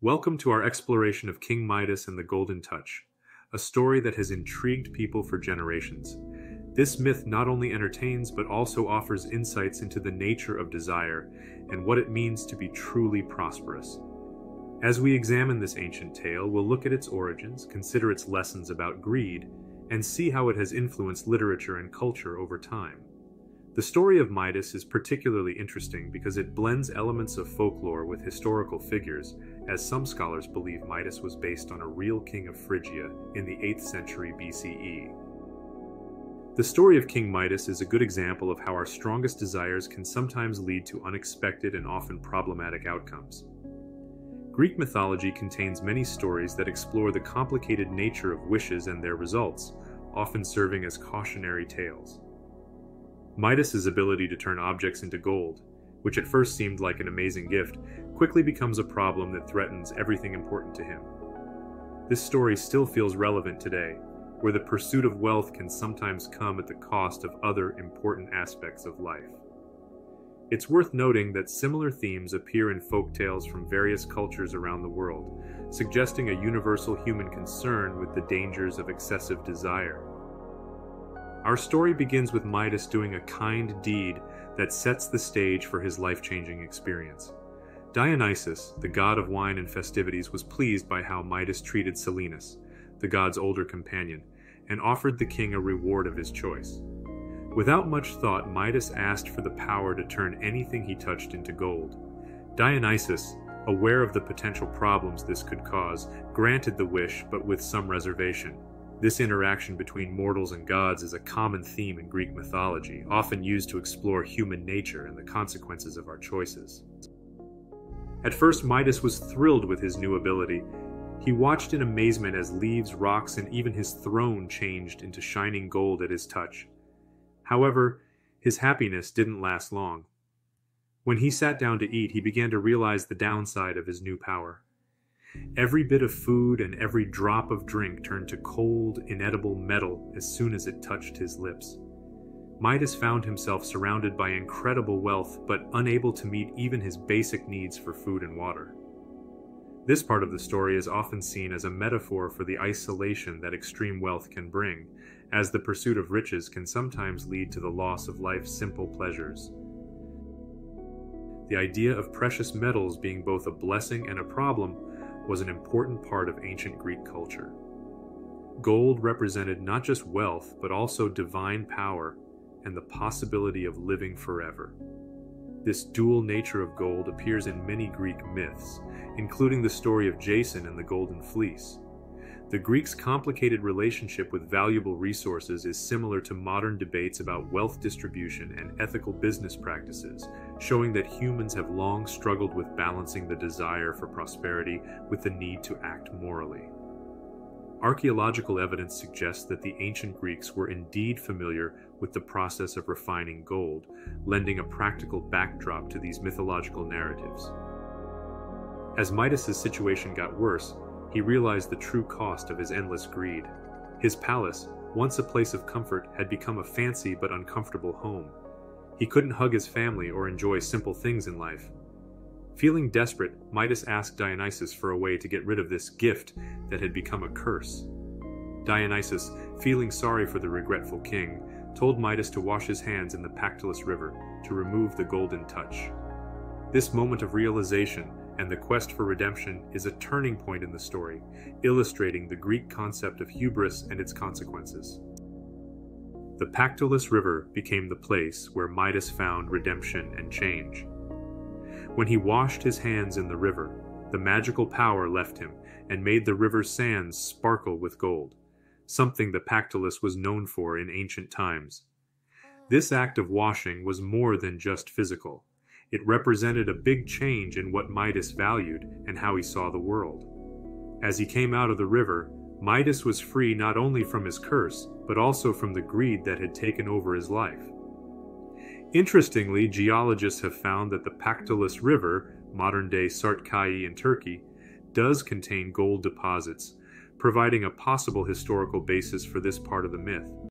Welcome to our exploration of King Midas and the Golden Touch, a story that has intrigued people for generations. This myth not only entertains but also offers insights into the nature of desire and what it means to be truly prosperous. As we examine this ancient tale, we'll look at its origins, consider its lessons about greed, and see how it has influenced literature and culture over time. The story of Midas is particularly interesting because it blends elements of folklore with historical figures, as some scholars believe Midas was based on a real king of Phrygia in the 8th century BCE. The story of King Midas is a good example of how our strongest desires can sometimes lead to unexpected and often problematic outcomes. Greek mythology contains many stories that explore the complicated nature of wishes and their results, often serving as cautionary tales. Midas's ability to turn objects into gold, which at first seemed like an amazing gift, quickly becomes a problem that threatens everything important to him. This story still feels relevant today, where the pursuit of wealth can sometimes come at the cost of other important aspects of life. It's worth noting that similar themes appear in folk tales from various cultures around the world, suggesting a universal human concern with the dangers of excessive desire. Our story begins with Midas doing a kind deed that sets the stage for his life changing experience. Dionysus, the god of wine and festivities, was pleased by how Midas treated Silenus, the god's older companion, and offered the king a reward of his choice. Without much thought, Midas asked for the power to turn anything he touched into gold. Dionysus, aware of the potential problems this could cause, granted the wish, but with some reservation. This interaction between mortals and gods is a common theme in Greek mythology, often used to explore human nature and the consequences of our choices. At first, Midas was thrilled with his new ability. He watched in amazement as leaves, rocks, and even his throne changed into shining gold at his touch. However, his happiness didn't last long. When he sat down to eat, he began to realize the downside of his new power. Every bit of food and every drop of drink turned to cold, inedible metal as soon as it touched his lips. Midas found himself surrounded by incredible wealth, but unable to meet even his basic needs for food and water. This part of the story is often seen as a metaphor for the isolation that extreme wealth can bring, as the pursuit of riches can sometimes lead to the loss of life's simple pleasures. The idea of precious metals being both a blessing and a problem was an important part of ancient Greek culture. Gold represented not just wealth, but also divine power and the possibility of living forever. This dual nature of gold appears in many Greek myths, including the story of Jason and the Golden Fleece. The Greeks' complicated relationship with valuable resources is similar to modern debates about wealth distribution and ethical business practices, showing that humans have long struggled with balancing the desire for prosperity with the need to act morally. Archaeological evidence suggests that the ancient Greeks were indeed familiar with the process of refining gold, lending a practical backdrop to these mythological narratives. As Midas's situation got worse, he realized the true cost of his endless greed. His palace, once a place of comfort, had become a fancy but uncomfortable home. He couldn't hug his family or enjoy simple things in life. Feeling desperate, Midas asked Dionysus for a way to get rid of this gift that had become a curse. Dionysus, feeling sorry for the regretful king, told Midas to wash his hands in the Pactolus River to remove the golden touch. This moment of realization and the quest for redemption is a turning point in the story, illustrating the Greek concept of hubris and its consequences. The Pactolus River became the place where Midas found redemption and change. When he washed his hands in the river, the magical power left him and made the river's sands sparkle with gold, something the Pactolus was known for in ancient times. This act of washing was more than just physical. It represented a big change in what Midas valued and how he saw the world. As he came out of the river, Midas was free not only from his curse, but also from the greed that had taken over his life. Interestingly, geologists have found that the Pactolus River, modern day Sartkai in Turkey, does contain gold deposits, providing a possible historical basis for this part of the myth.